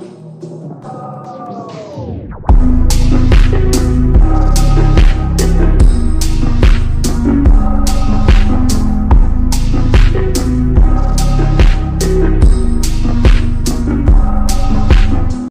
you